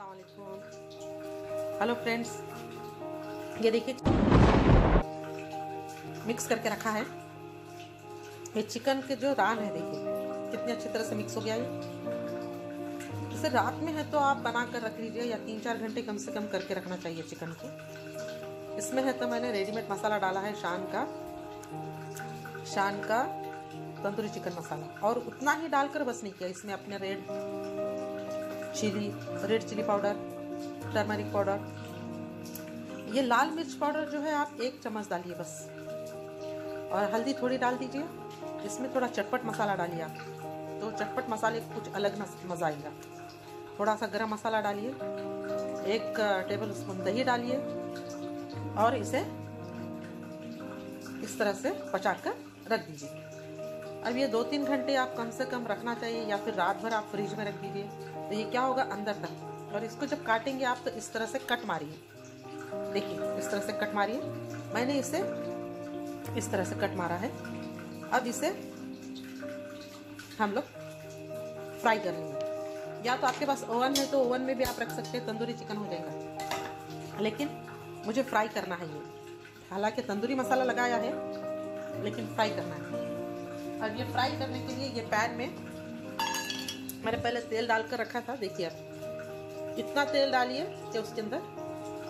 Hello friends, ये देखिए, mix करके रखा है। ये चिकन के जो रान है, देखिए, कितनी अच्छी तरह से मिक्स हो गया ये। इसे रात में है तो आप बना कर रख लीजिए, या तीन चार घंटे कम से कम करके रखना चाहिए चिकन को। इसमें है तो मैंने रेडीमेड मसाला डाला है शान का। शान का तंदूरी चिकन मसाला। और उतना ही डालकर बस नहीं किया इसमें अपने red chilli red chilli powder turmeric powder ये लाल मिर्च पाउडर जो है आप एक चम्मच डालिए बस। और हल्दी थोड़ी डाल दीजिए, इसमें थोड़ा चटपट मसाला डालिए आप। तो चटपट मसाले कुछ अलग मज़ा आएगा। थोड़ा सा गरम मसाला डालिए, एक टेबल स्पून दही डालिए, और इसे इस तरह से पचा कर रख दीजिए। अब ये दो तीन घंटे आप कम से कम रखना चाहिए या फिर रात भर आप फ्रिज में रख दीजिए। तो ये क्या होगा? अंदर तक। और इसको जब काटेंगे आप तो इस तरह से कट मारिए। देखिए, इस तरह से कट मारिए। मैंने इसे इस तरह से कट मारा है। अब इसे हम लोग फ्राई कर लेंगे। या तो आपके पास ओवन है तो ओवन में भी आप रख सकते हैं, तंदूरी चिकन हो जाएगा। लेकिन मुझे फ्राई करना है ये। हालाँकि तंदूरी मसाला लगाया है, लेकिन फ्राई करना है। अब ये फ्राई करने के लिए ये पैन में मैंने पहले तेल डालकर रखा था, देखिए अब इतना तेल डालिए कि उसके अंदर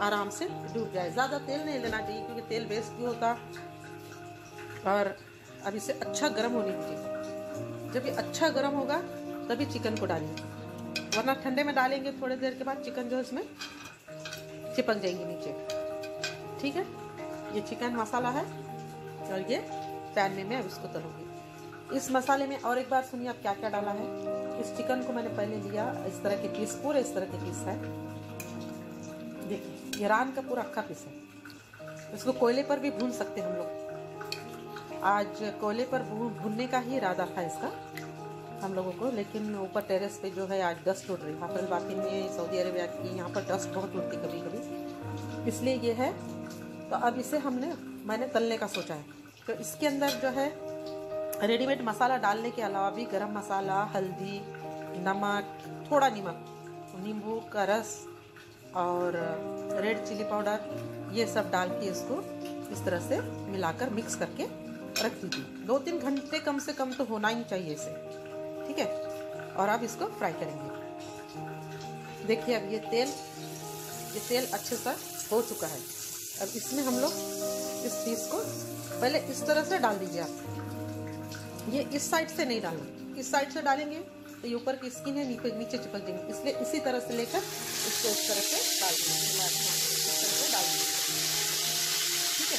आराम से डूब जाए। ज़्यादा तेल नहीं लेना चाहिए क्योंकि तेल वेस्ट भी होता और अब इसे अच्छा गर्म होने दीजिए। जब ये अच्छा गर्म होगा, तभी चिकन को डालिए। वरना ठंडे में डालेंगे थोड़ी देर के बाद चिकन जो है इसमें चिपक जाएँगे नीचे। ठीक है? ये चिकन मसाला है और ये पैन में मैं अब इसको तलूँगी। इस मसाले में और एक बार सुनिए आप क्या क्या डाला है। इस चिकन को मैंने पहले लिया, इस तरह के पीस, पूरे इस तरह के पीस है। देखिए, ये रान का पूरा अक्खा पीस है। इसको कोयले पर भी भून सकते हम लोग। आज कोयले पर भूनने का ही इरादा था इसका, हम लोगों को, लेकिन ऊपर टेरेस पे जो है आज डस्ट उड़ रही हाफिल बाकी में सऊदी अरेबिया की यहाँ पर डस्ट बहुत उड़ती कभी कभी इसलिए ये है। तो अब इसे हमने, मैंने तलने का सोचा है। तो इसके अंदर जो है रेडीमेड मसाला डालने के अलावा भी गरम मसाला, हल्दी, नमक, थोड़ा नमक नींबू का रस और रेड चिली पाउडर ये सब डाल के इसको इस तरह से मिलाकर मिक्स करके रख दीजिए। दो तीन घंटे कम से कम तो होना ही चाहिए इसे, ठीक है? और अब इसको फ्राई करेंगे। देखिए अब ये तेल ये तेल अच्छे सा हो चुका है। अब इसमें हम लोग इस चीज़ को पहले इस तरह से डाल दीजिए आप। ये इस साइड से नहीं डालना। इस साइड से डालेंगे तो ये ऊपर की स्किन है, नीचे नीचे चिपक जाएँगे। इसलिए इसी तरह से लेकर इसको इस तरह से डाल देंगे। डाल देंगे ठीक है?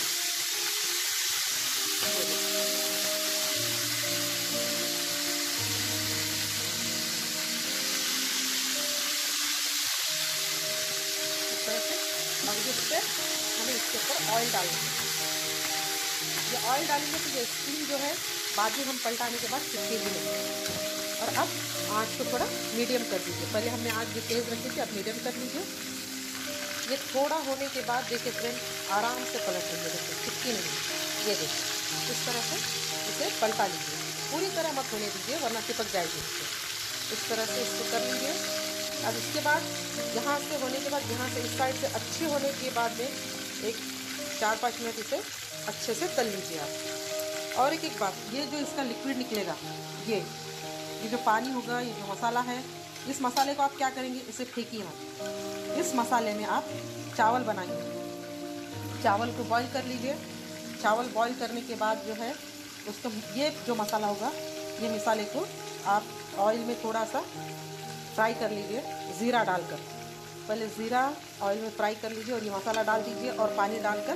हमें इसके ऊपर ऑयल डालना ये ऑयल डालेंगे तो ये स्किन जो है, बाद में हम पलटाने के बाद चिपके भी नहीं और अब आँच को थोड़ा मीडियम कर दीजिए। पहले हमने आँच भी तेज़ रखी थी, अब मीडियम कर लीजिए। ये थोड़ा होने के बाद देखिए फ्रेंड आराम से पलट लीजिए देखिए, चिपकी नहीं ये देखिए, इस तरह से इसे पलटा लीजिए। पूरी तरह मत होने दीजिए, वरना चिपक जाएगी इससे। इस तरह से इसको कर लीजिए। अब इसके बाद, यहाँ से होने के बाद, यहाँ से इस साइड से अच्छी होने के बाद में एक चार पाँच मिनट इसे अच्छे से तल लीजिए आप। और एक एक बात, ये जो इसका लिक्विड निकलेगा, ये ये जो पानी होगा, ये जो मसाला है, इस मसाले को आप क्या करेंगे, इसे फेंकिए मत। इस मसाले में आप चावल बनाइए। चावल को बॉईल कर लीजिए। चावल बॉईल करने के बाद जो है, उसको, ये जो मसाला होगा, ये मसाले को आप ऑयल में थोड़ा सा फ्राई कर लीजिए, ज़ीरा डालकर। पहले ज़ीरा ऑयल में फ्राई कर लीजिए और ये मसाला डाल दीजिए और पानी डालकर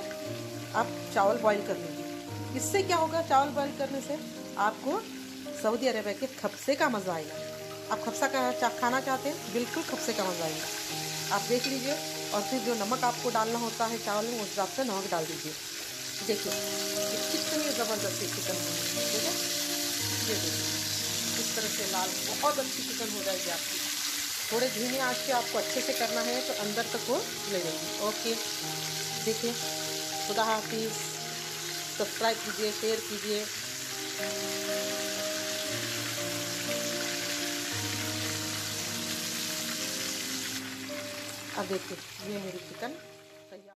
आप चावल बॉईल कर लीजिए। इससे क्या होगा? चावल बॉईल करने से आपको सऊदी अरेबिया के खपसे का मज़ा आएगा। आप खपसा का खाना चाहते हैं, बिल्कुल खपसे का मज़ा आएगा। आप देख लीजिए, और फिर जो नमक आपको डालना होता है चावल में, उस हिसाब से नमक डाल दीजिए। देखिए कितनी ज़बरदस्ती चिकन ठीक है? ये देखिए, इस तरह से लाल, बहुत अच्छी चिकन हो जाएगी आपकी। थोड़े धीमी आँच पे आपको अच्छे से करना है तो अंदर तक वो ले जाएगी ओके। देखिए खुदा हाफिज़। सब्सक्राइब कीजिए शेयर कीजिए। अब देखिए ये मेरी चिकन।